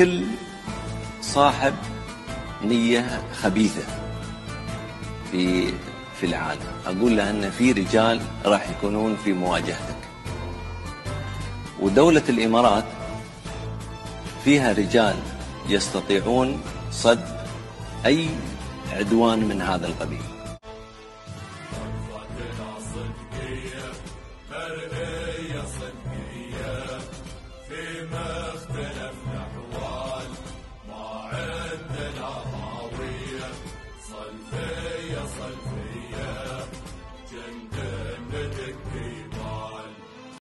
كل صاحب نية خبيثة في في العالم. أقول له أن في رجال راح يكونون في مواجهتك. ودولة الإمارات فيها رجال يستطيعون صد أي عدوان من هذا القبيل. في مختلف خلفي